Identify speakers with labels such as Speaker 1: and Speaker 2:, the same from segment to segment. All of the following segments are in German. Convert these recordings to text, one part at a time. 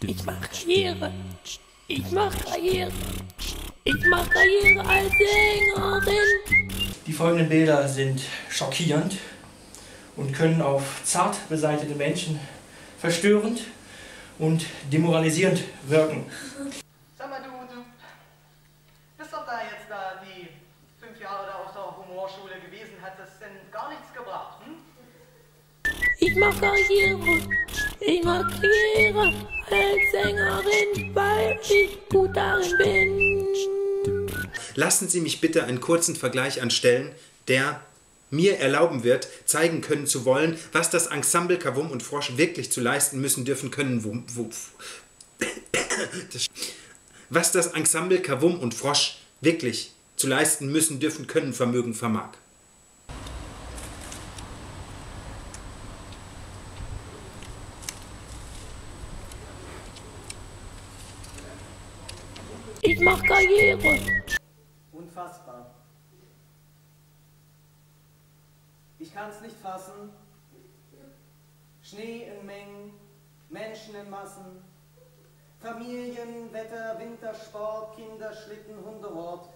Speaker 1: Ich mach Karriere. Ich mach Karriere. Ich mach Karriere als Sängerin.
Speaker 2: Die folgenden Bilder sind schockierend und können auf zart beseitete Menschen verstörend und demoralisierend wirken.
Speaker 3: Sag mal, du, du bist doch da jetzt da die fünf Jahre da auf der Humorschule gewesen, hat das denn gar nichts gebracht, hm?
Speaker 1: Ich mach Karriere. Ich Karriere als Sängerin, weil ich gut darin bin.
Speaker 4: Lassen Sie mich bitte einen kurzen Vergleich anstellen, der mir erlauben wird, zeigen können zu wollen, was das Ensemble Kavum und Frosch wirklich zu leisten müssen dürfen können, wo, wo, was das Ensemble Kavum und Frosch wirklich zu leisten müssen dürfen können, vermögen vermag.
Speaker 1: Ich mach Karriere.
Speaker 3: Unfassbar. Ich kann's nicht fassen. Schnee in Mengen, Menschen in Massen, Familien, Wetter, Wintersport, Kinderschlitten, Hundehort.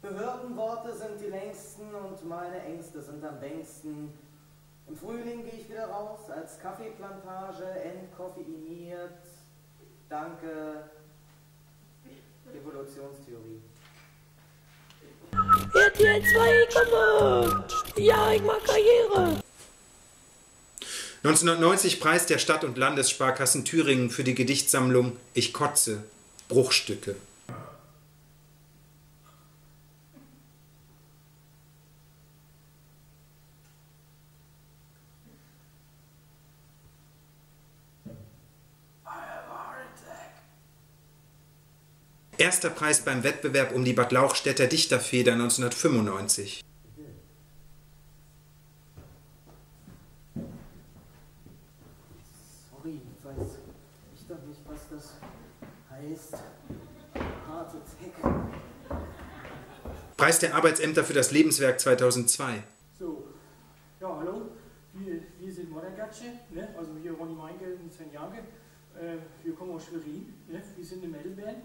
Speaker 3: Behördenworte sind die längsten und meine Ängste sind am längsten. Im Frühling gehe ich wieder raus als Kaffeeplantage, entkoffeiniert. Danke. Evolutionstheorie.
Speaker 1: RTL 2, komme. Ja, ich mach Karriere.
Speaker 4: 1990 Preis der Stadt- und Landessparkassen Thüringen für die Gedichtsammlung Ich kotze, Bruchstücke. Erster Preis beim Wettbewerb um die Bad Lauchstädter Dichterfeder 1995.
Speaker 3: Sorry, weiß ich doch nicht, was das heißt. Harte Tech.
Speaker 4: Preis der Arbeitsämter für das Lebenswerk 2002.
Speaker 5: So, ja, hallo, wir, wir sind Moddergatsche, ne? also hier Ronny Meinkel und Sven Janke. Äh, wir kommen aus Schwerin, ne? wir sind eine Metalband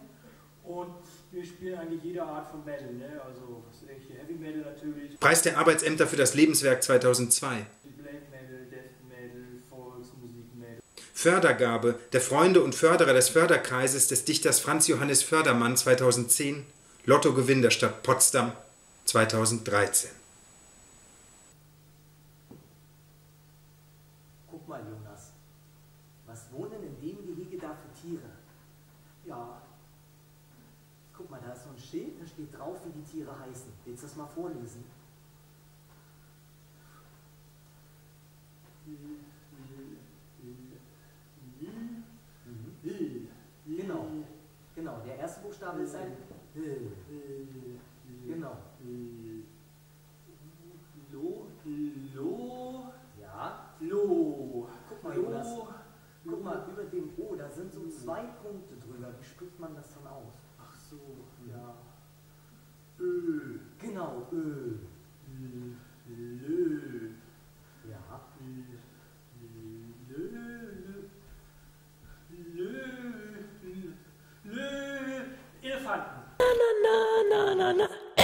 Speaker 5: und wir spielen eigentlich jede Art von Metal, ne? also Heavy Metal natürlich,
Speaker 4: Preis der Arbeitsämter für das Lebenswerk 2002.
Speaker 5: Black Metal, Death Metal, Volksmusik Metal.
Speaker 4: Fördergabe der Freunde und Förderer des Förderkreises des Dichters Franz Johannes Fördermann 2010. Lottogewinn der Stadt Potsdam 2013.
Speaker 3: Guck mal, Jonas. Was wohnen in dem Gehege da für Tiere? Ja. Da ist so ein Schild, da steht drauf, wie die Tiere heißen. Willst du das mal vorlesen? Genau. Genau. Der erste Buchstabe ist ein L. Genau. Lo, Lo, ja, Lo. Guck mal, Jonas. Guck mal, über dem O, da sind so zwei Punkte drüber. Wie spricht man das dann aus? So, ja. Ö. Genau, Ö. Lö. Ja. Lö. Lö. Lö. Elefanten.
Speaker 1: Na, na, na, na, na. Ende.